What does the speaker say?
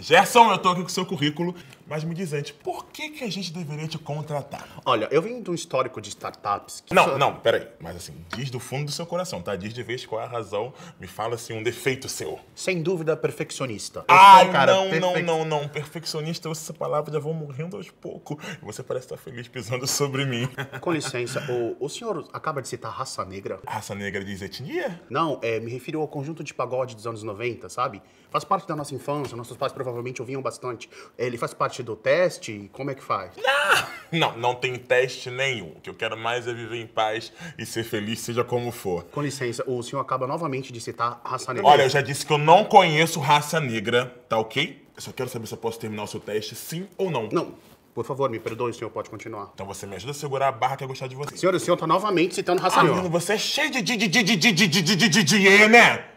Gerson, eu tô aqui com o seu currículo, mas me diz antes, por que, que a gente deveria te contratar? Olha, eu venho de um histórico de startups. que Não, só- não, peraí. Mas assim, diz do fundo do seu coração, tá? Diz de vez qual é a razão. Me fala assim, um defeito seu. Sem dúvida, perfeccionista. Eu Ai, um cara não, não, perfec- não, não. Perfeccionista, eu essa palavra, já vou morrendo aos poucos. E você parece estar feliz pisando sobre mim. Com licença, o, o senhor acaba de citar raça negra? Raça negra diz etnia? Não, é, me refiro ao conjunto de pagode dos anos 90, sabe? Faz parte da nossa infância, nossos pais provavelmente ouviam bastante. Ele faz parte do teste? Como é que faz? Não, não tem teste nenhum. O que eu quero mais é viver em paz e ser feliz, seja como for. Com licença, o senhor acaba novamente de citar raça negra. Olha, eu já disse que eu não conheço raça negra, tá ok? Eu só quero saber se eu posso terminar o seu teste, sim ou não. Não, por favor, me perdoe, o senhor pode continuar. Então você me ajuda a segurar a barra que eu gostar de você. Senhor, o senhor tá novamente citando raça Ah, negra. menino, você é cheio de de de de de de de de de de de né?